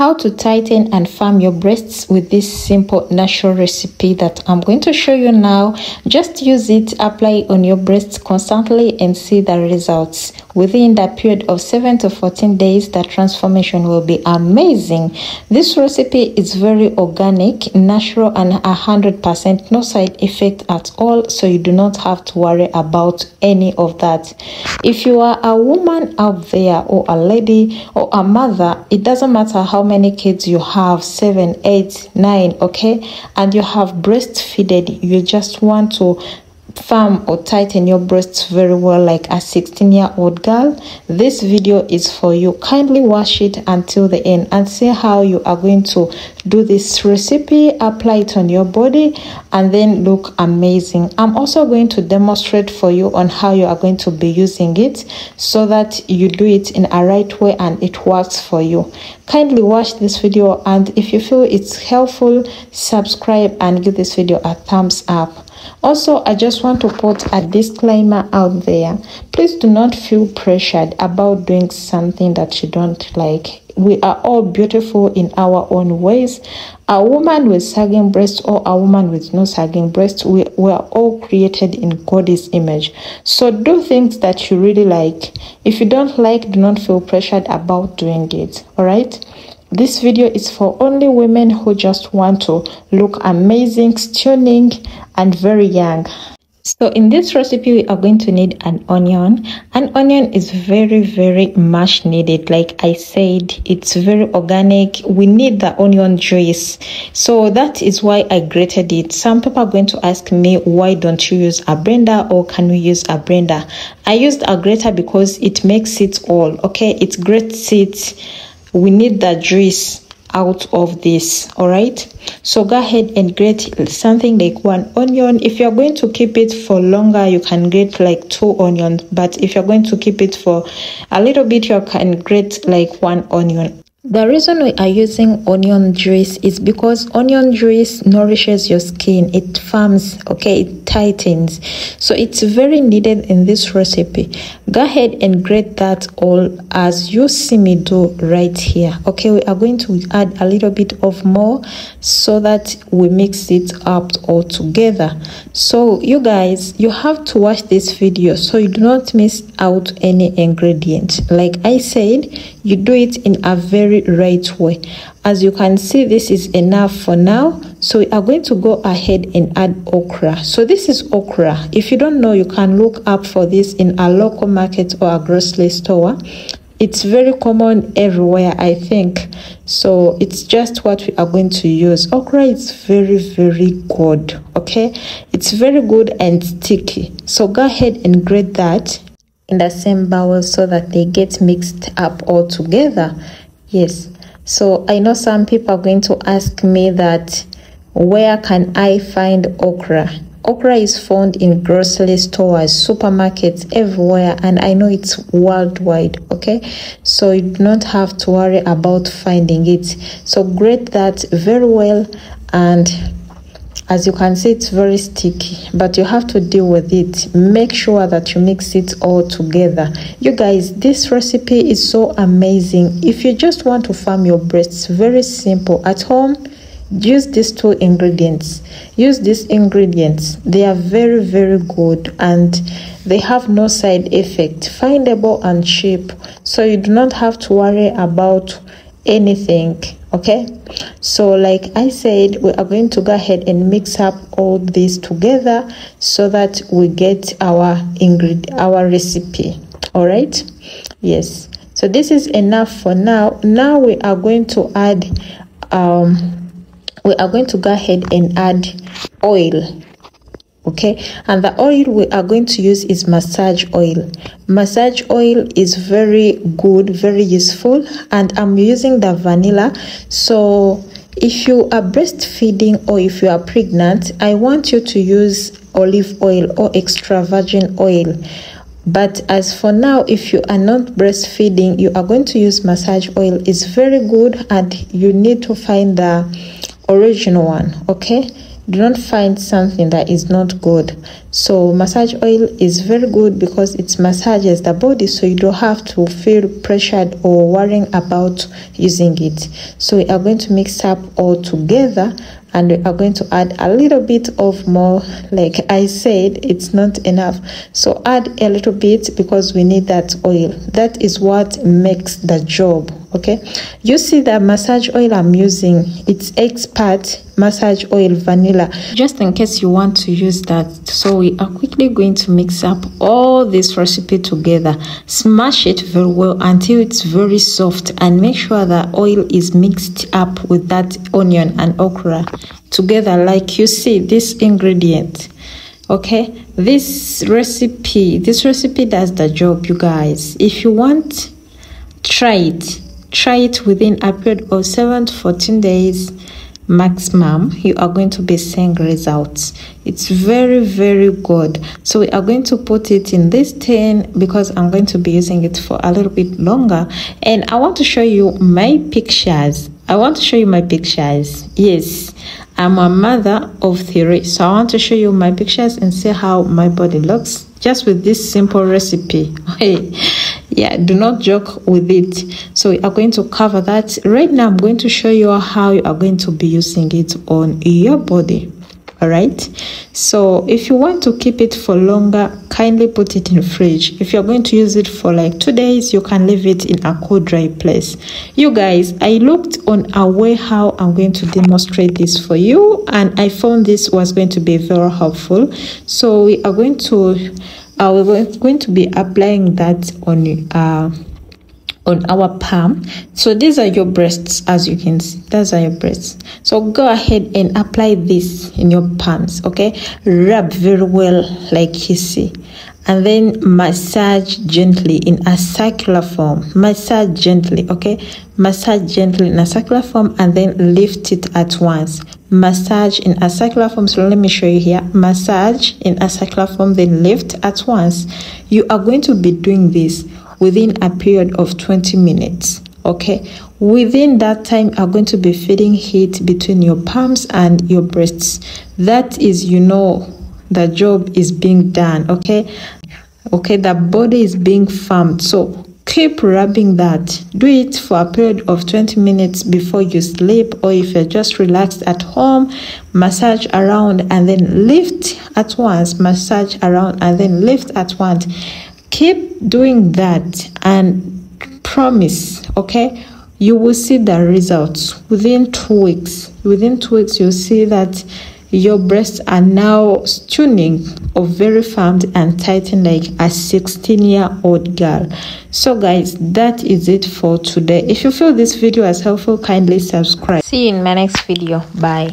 how to tighten and firm your breasts with this simple natural recipe that I'm going to show you now. Just use it, apply on your breasts constantly and see the results. Within that period of 7 to 14 days, the transformation will be amazing. This recipe is very organic, natural and 100% no side effect at all so you do not have to worry about any of that. If you are a woman out there or a lady or a mother, it doesn't matter how many kids you have seven eight nine okay and you have breastfeeded you just want to firm or tighten your breasts very well like a 16 year old girl. This video is for you. Kindly watch it until the end and see how you are going to do this recipe apply it on your body and then look amazing. I'm also going to demonstrate for you on how you are going to be using it so that you do it in a right way and it works for you. Kindly watch this video and if you feel it's helpful subscribe and give this video a thumbs up also, I just want to put a disclaimer out there. Please do not feel pressured about doing something that you don't like. We are all beautiful in our own ways. A woman with sagging breasts or a woman with no sagging breasts, we, we are all created in God's image. So do things that you really like. If you don't like, do not feel pressured about doing it. All right? This video is for only women who just want to look amazing, stunning, and very young. So in this recipe, we are going to need an onion. An onion is very, very much needed. Like I said, it's very organic. We need the onion juice. So that is why I grated it. Some people are going to ask me, why don't you use a blender or can we use a blender? I used a grater because it makes it all, okay? It grates it we need the juice out of this all right so go ahead and grate something like one onion. If you're going to keep it for longer you can grate like two onions. But if you're going to keep it for a little bit you can grate like one onion the reason we are using onion juice is because onion juice nourishes your skin. It firms, okay, it tightens. So it's very needed in this recipe. Go ahead and grate that all as you see me do right here. Okay, we are going to add a little bit of more so that we mix it up all together. So you guys, you have to watch this video so you do not miss out any ingredient. Like I said, you do it in a very right way. As you can see this is enough for now. So we are going to go ahead and add okra. So this is okra. If you don't know you can look up for this in a local market or a grocery store. It's very common everywhere i think. So it's just what we are going to use. Okra is very very good okay? It's very good and sticky. So go ahead and grate that in the same bowl so that they get mixed up all together? Yes. So i know some people are going to ask me that where can i find okra? Okra is found in grocery stores supermarkets everywhere and i know it's worldwide okay? So you do not have to worry about finding it. So grate that very well and as you can see it's very sticky but you have to deal with it. Make sure that you mix it all together. You guys this recipe is so amazing. If you just want to farm your breasts very simple. At home use these two ingredients. Use these ingredients. They are very very good and they have no side effect. Findable and cheap so you do not have to worry about anything okay? So like i said we are going to go ahead and mix up all this together so that we get our ingredient our recipe. All right yes. So this is enough for now. Now we are going to add um we are going to go ahead and add oil okay and the oil we are going to use is massage oil. Massage oil is very good very useful and i'm using the vanilla. So if you are breastfeeding or if you are pregnant i want you to use olive oil or extra virgin oil. But as for now if you are not breastfeeding you are going to use massage oil. It's very good and you need to find the original one okay do not find something that is not good. So massage oil is very good because it massages the body so you don't have to feel pressured or worrying about using it. So we are going to mix up all together and we are going to add a little bit of more. Like i said it's not enough. So add a little bit because we need that oil. That is what makes the job okay? You see the massage oil i'm using it's expert massage oil vanilla. Just in case you want to use that. So we are quickly going to mix up all this recipe together. Smash it very well until it's very soft and make sure the oil is mixed up with that onion and okra together. Like you see this ingredient. Okay? This recipe this recipe does the job you guys. If you want try it try it within a period of 7 to 14 days maximum. You are going to be seeing results. It's very very good. So we are going to put it in this tin because i'm going to be using it for a little bit longer. And i want to show you my pictures. I want to show you my pictures. Yes i'm a mother of three. So i want to show you my pictures and see how my body looks just with this simple recipe. Hey yeah do not joke with it. So we are going to cover that. Right now i'm going to show you how you are going to be using it on your body. All right? So if you want to keep it for longer kindly put it in fridge. If you're going to use it for like two days you can leave it in a cool dry place. You guys i looked on a way how i'm going to demonstrate this for you and i found this was going to be very helpful. So we are going to uh, we're going to be applying that on uh, on our palm. So these are your breasts as you can see. Those are your breasts. So go ahead and apply this in your palms okay? Rub very well like you see. And then massage gently in a circular form. Massage gently okay? Massage gently in a circular form and then lift it at once massage in a circular form. So let me show you here. Massage in a circular form then lift at once. You are going to be doing this within a period of 20 minutes okay? Within that time are going to be feeding heat between your palms and your breasts. That is you know the job is being done okay? Okay the body is being farmed so keep rubbing that. Do it for a period of 20 minutes before you sleep or if you're just relaxed at home massage around and then lift at once massage around and then lift at once. Keep doing that and promise okay? You will see the results within two weeks. Within two weeks you'll see that your breasts are now tuning or very firm and tightened like a 16 year old girl. So guys that is it for today. If you feel this video as helpful kindly subscribe. See you in my next video. Bye